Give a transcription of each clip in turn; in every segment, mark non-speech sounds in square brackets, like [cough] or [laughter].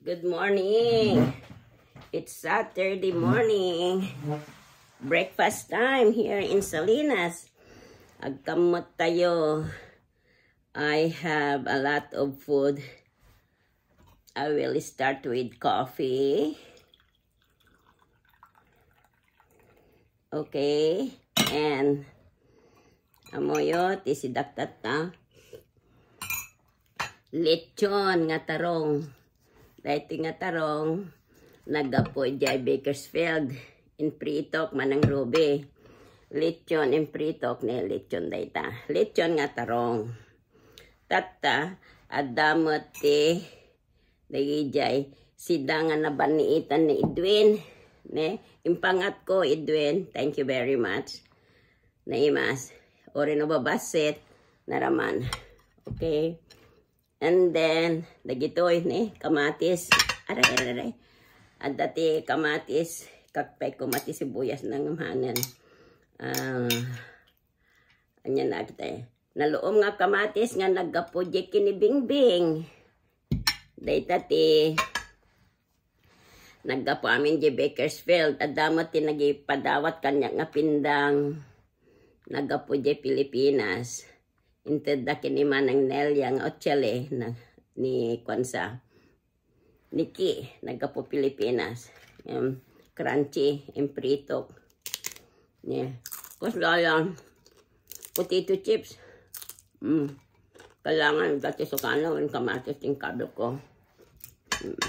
Good morning. It's Saturday morning. Breakfast time here in Salinas. Agkamot tayo. I have a lot of food. I will start with coffee. Okay. And amoyo, tisidaktat na. Lechon nga tarong. Dahil nga tarong, nagapo jay Bakersfield, in Pritok, manang Ruby. Lechon in Pritok ni lechon dayta. Lechon nga tarong. Tata, adamot ti, dagijay, sida nga nabaniitan ni Edwin. Ne, impangat ko, Edwin. Thank you very much. Naimas. Ori no babasit, naraman. Okay. And then, dagitoy ni kamatis. Aray, aray, aray. At dati kamatis, kakpay ko mati sibuyas ng hanan. Ah, anya na kita eh. Naloom nga kamatis nga nagapodye kini Bingbing. Day tati, naggapo amin di Bakersfield. At damot ti nagipadawat kanya nga pindang nagapo di Pilipinas inted da kini manang Nelia nga Ochele na ni Kwansa. Niki, nagkapo Pilipinas. Um, crunchy, imprito. Yeah. Kus lang, potato chips. Mm. Kailangan dati sukano yung kamatis yung kabel ko. Mm.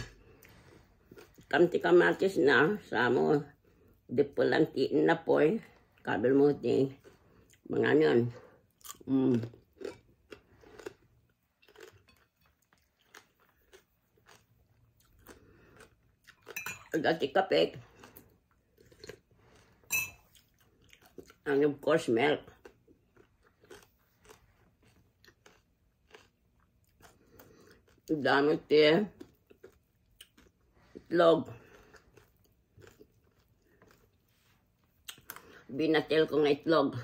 Kamti kamatis na, sa mo, di pulanti na po, kabel mo di, mga yun. Mm. Dati kape. And of course, milk. Dami ti itlog. Binatil ko ng itlog.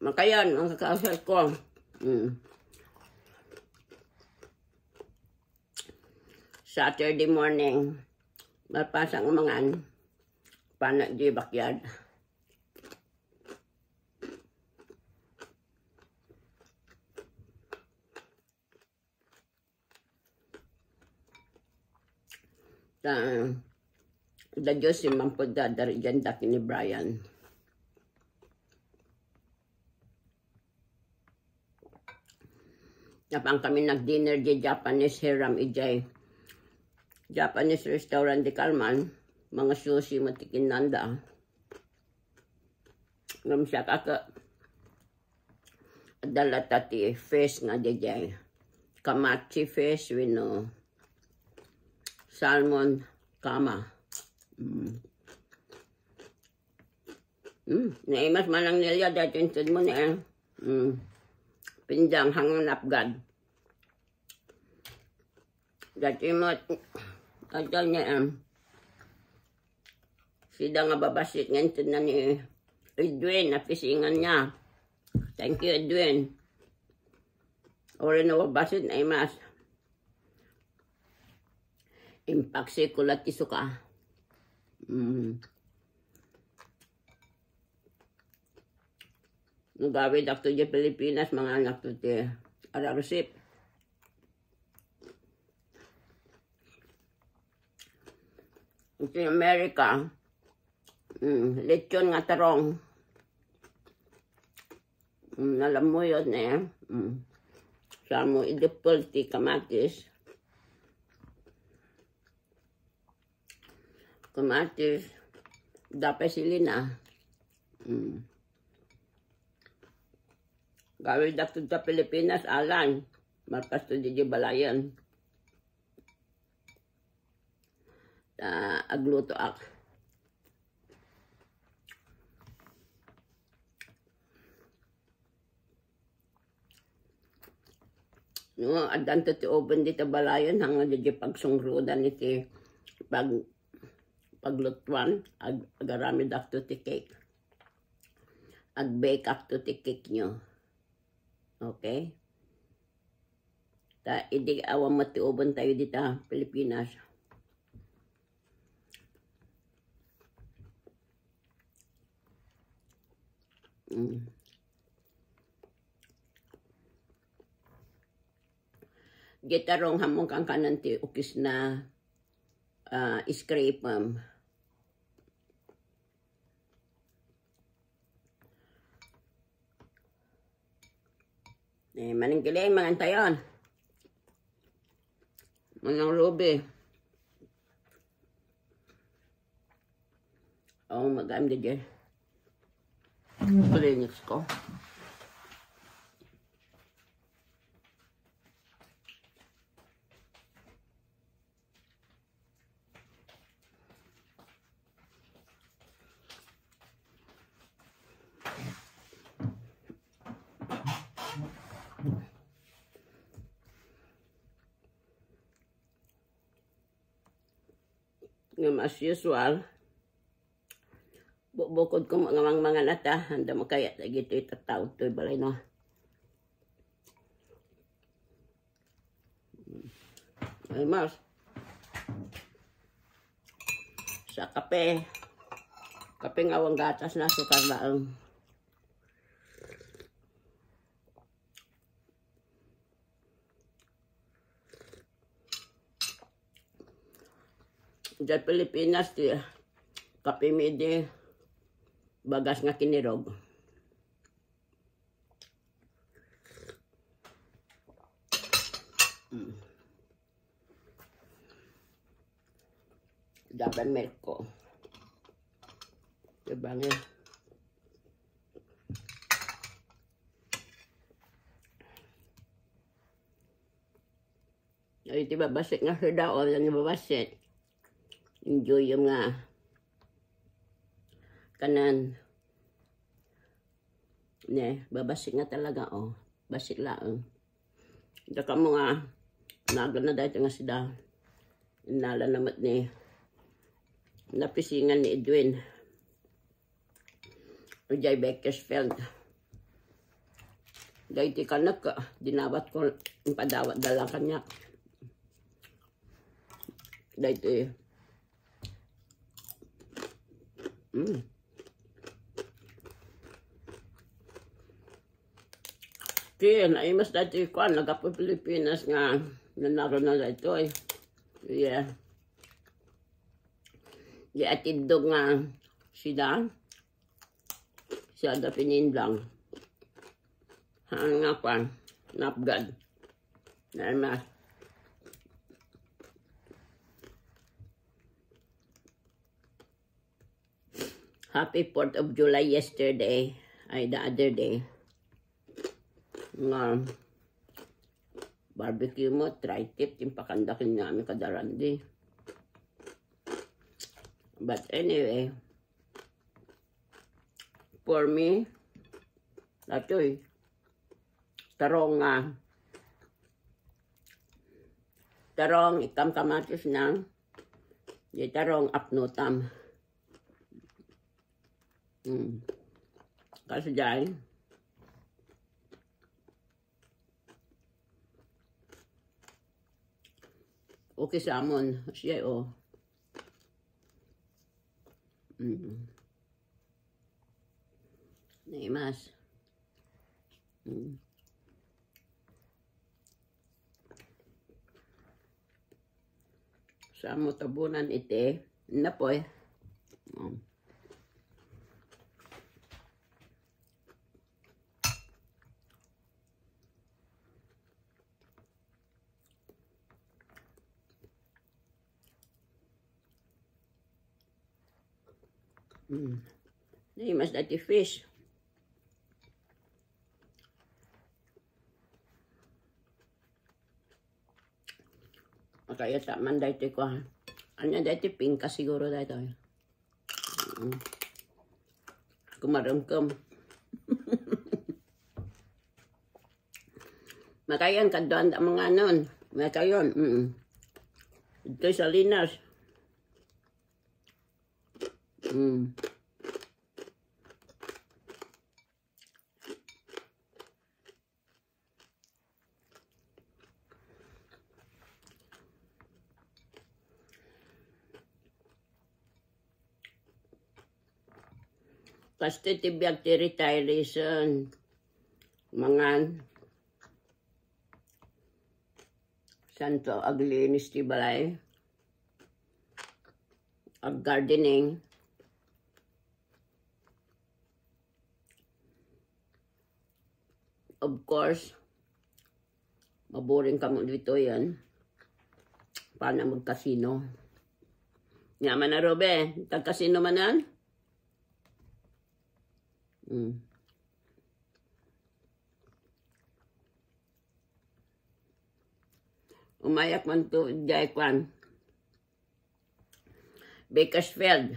Makayan, ang kakasal ko. Mm. Saturday morning, malpasang umangan, panak di backyard. Ta, da Diyos si Mampod dadari dyan daki ni Brian. Napang kami nag-dinner di Japanese Hiram Ijay. Japanese restaurant di Kalman. Mga sushi matikin nanda. Ngam siya kaka. Dala tati fish nga di jay. Kamachi fish wino. Salmon kama. Mm. Mm. Naimas manang nilya dati instead mo niya. Mm. Pinjang hangon apgad. Dati mo, kaya niya, um, sida nga babasit ngayon na ni Edwin, napisingan niya. Thank you, Edwin. Ori na babasit na imas. Impaksi ko lati suka. Mm. Nagawid ako di Pilipinas, mga anak to ti Ararusip. Ito yung Amerika. Mm, lechon nga tarong. Mm, nalamuyod na yan. Mm. Samo idipol ti kamatis. Kamatis. Dapat silina. Mm. Gawin dito sa Pilipinas, alan. Markas to di balayan. Uh, agluto ak. No, adan to ti open dito balayan hanggang di pagsungrudan iti pag paglutuan ag agarami dakto ti cake. Ag bake up to ti cake nyo. Okay? Ta, idi awang matiuban tayo dito, Pilipinas. Mm. Gitarong hamong kang kanan ti ukis na uh, scrape um, Eh, maningkiling mga antayon. Manang ruby. Oh, magam di dyan. Palinis ko. nga as usual bukod ko mga mga mga nata handa mo kaya lagi ito itataw ito balay no? Ay mas sa kape. Kape ng awang gatas na sukar lang Diyan Pilipinas, kape midi, bagas nga kinirog. Mm. Daban milk ko. Diba nga? Ay, diba basit nga sa daon, yan diba basit? enjoy yung nga kanan. Ne babasik nga talaga oh. Basik lang daka mo nga naga na dahil nga sida. Inala namat ni napisingan ni Edwin. Ujay Beckersfeld. Dahil ti kanak dinawat ko yung padawat dala kanya. Dahil ti Mm. Kaya na imas dati ko nagapo Pilipinas nga nanaro na dito eh. Yeah. Di atidog nga sila. Siya da pinindlang. Haan nga. Napgad. Namas. Happy 4th of July yesterday. Ay, the other day. Nga, barbecue mo, tri-tip, yung pakandakin namin kadarandi. But anyway, for me, ito tarong nga, tarong ikam kamatis ng, di tarong apnutam. Hmm. Kasi dyan, okay salmon. Siya, oh. Mm. Naimas. Mm. Sa mo tabunan ite, na po eh. Mm. Mm. Naimas dati fish. Kaya sa man dati ko. Ano dati pink [laughs] ka siguro dati. Mm. Kumarangkam. Makayan kaduan mga nun. Makayon. -mm. Ito sa linas. Mm. Positive bacteria retaliation. Mangan. Santo aglinis ti balay. Ag gardening. Course, maboring ka mo dito yan. Paano magkasino? Yaman na Robe, tagkasino manan? Mm. Umayak man to Jai Kwan. Bakersfield.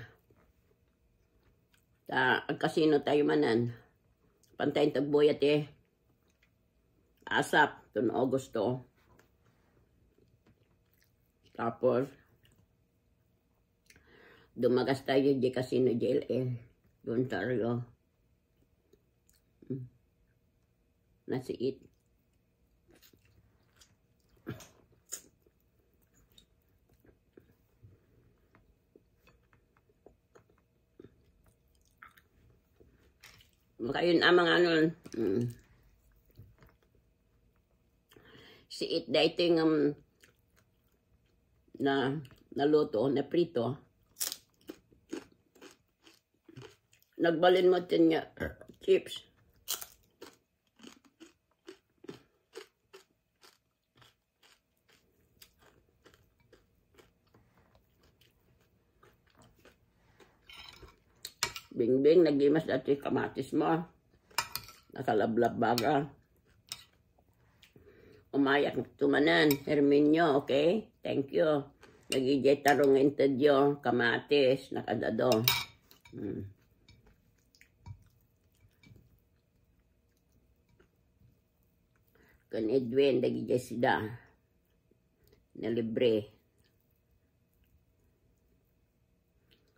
Ta kasino tayo manan. Pantayin tagbuyat eh. Asap, tun Augusto. Tapos, dumagas tayo di Casino JLL. Ontario. Nasiit. Makayon ang mga ano. Mm. Si it dating um, na naluto, na prito. Nagbalin mo din nga chips. Bingbing, nagimas dati kamatis mo. Nakalablab baga. Umayak tumanan. Herminyo, okay? Thank you. Nagijay tarong intedyo, kamatis, nakadado. Hmm. Kan Edwin, nagijay sida. Na libre.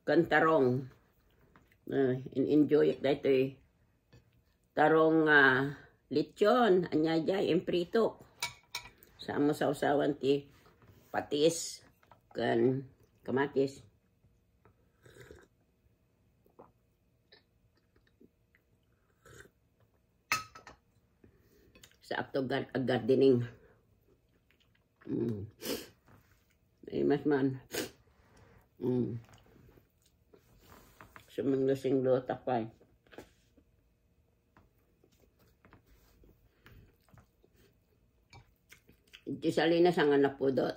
Kan tarong. Uh, enjoy it dito eh. Tarong uh, lechon, anyayay, imprito. Sama sa usawan ti patis kan kamatis. Sa akto gar gardening. Mm. Ay mas man. Mm. Suminglo-sing lotak pa eh. Iti salinas ang anak po doon.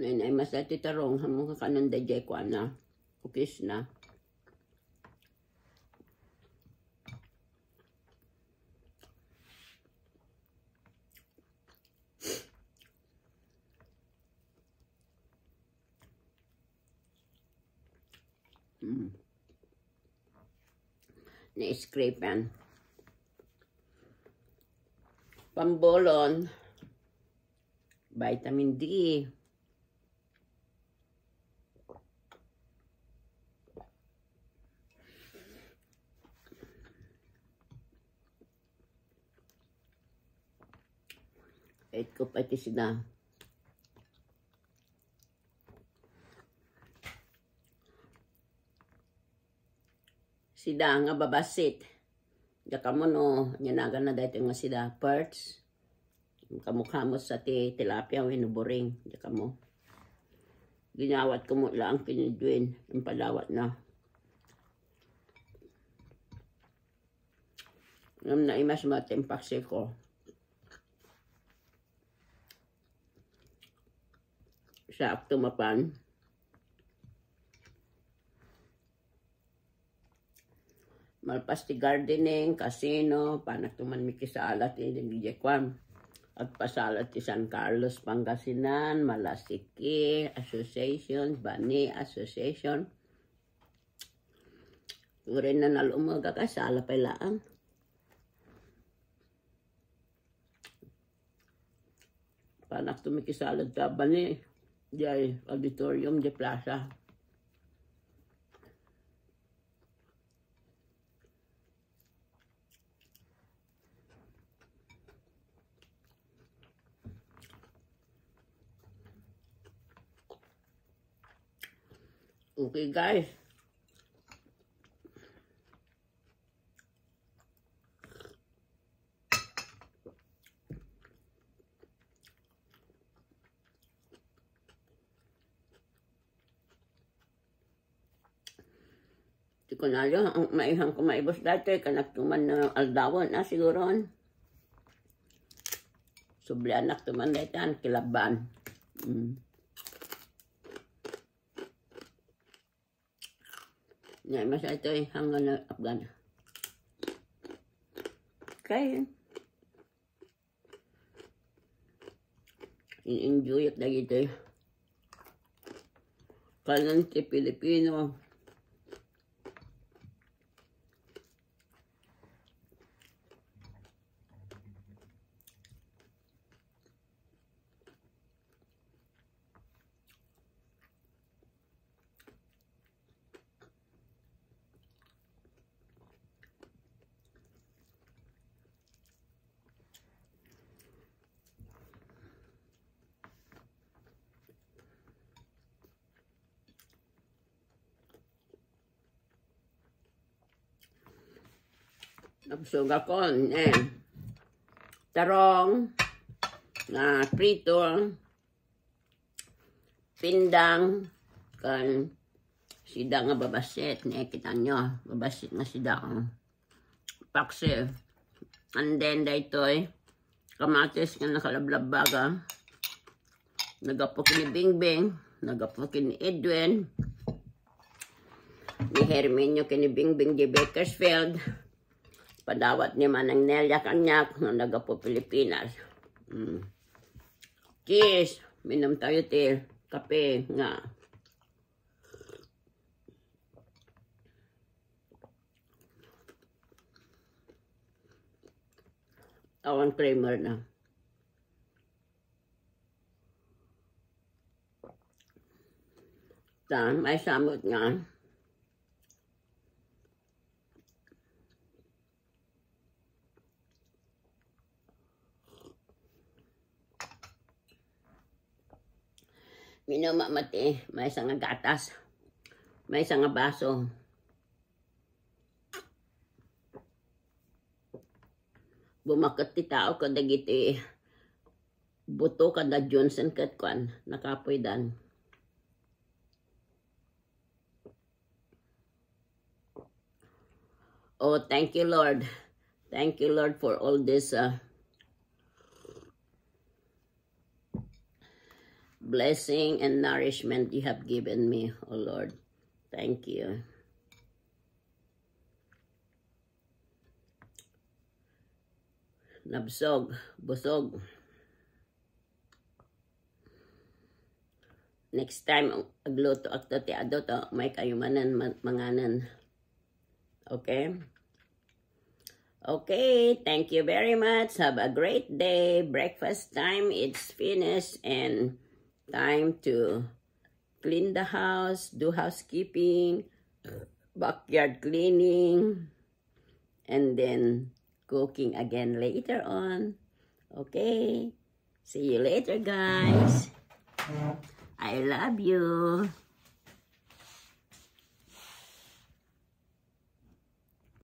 Nenay mas dati tarong hamong kakananda jay ko na. Ukis na. Mm. Na-scrape yan. Pambolon. Vitamin D. Ito ko pati sila. Sida nga babasit. Daka mo no, nyanagan na dahito nga sida parts. Kamukha mo sa ti tilapia winuburing. Daka mo. Ginawat ko mo lang kinidwin. Yung palawat na. Ngam na imas matimpaksi ko. Sa aktumapan. Malpas ti gardening, casino, panak tuman mi kisalat ti DJ Kwan. At pasalat ti San Carlos, Pangasinan, Malasiki, Association, Bani Association. Urin na nalumaga ka, sala pa ilaan. Panak tumikisalat ka, Bani, di auditorium, di plaza. Okay guys. Ko na alam, ang maihang ko maibos dati, kanak tuman na aldawon na siguro. Subli anak tuman na itan, kilaban. Mm. Ngay masa ito eh, hanggang na Afgan. Kaya, in-enjoy it lagi ito eh. Kanan ti Pilipino, Nabsog ako, eh. Tarong, na prito, pindang, kan sida nga babasit, ne kita nyo, babasit nga sida ang pakse. And then, daytoy, kamatis nga nakalablab baga, nagapo ni Bingbing, nagapo ni Edwin, ni Herminio kini Bingbing di Bakersfield, padawat ni Manang Nelia Kanyak na naga po Pilipinas. Mm. Cheers! Minom tayo til. Kape nga. Awan creamer na. Tan, may samot nga. Mati, may isang gatas. May isang baso. Bumakot ti tao kada giti buto kada Johnson kat kwan nakapoy dan. Oh, thank you Lord. Thank you Lord for all this uh, blessing and nourishment you have given me, O Lord. Thank you. Nabsog, busog. Next time, agluto at ti ado to, may kayumanan, manganan. Okay? Okay, thank you very much. Have a great day. Breakfast time, it's finished and time to clean the house, do housekeeping, backyard cleaning, and then cooking again later on. Okay. See you later, guys. I love you.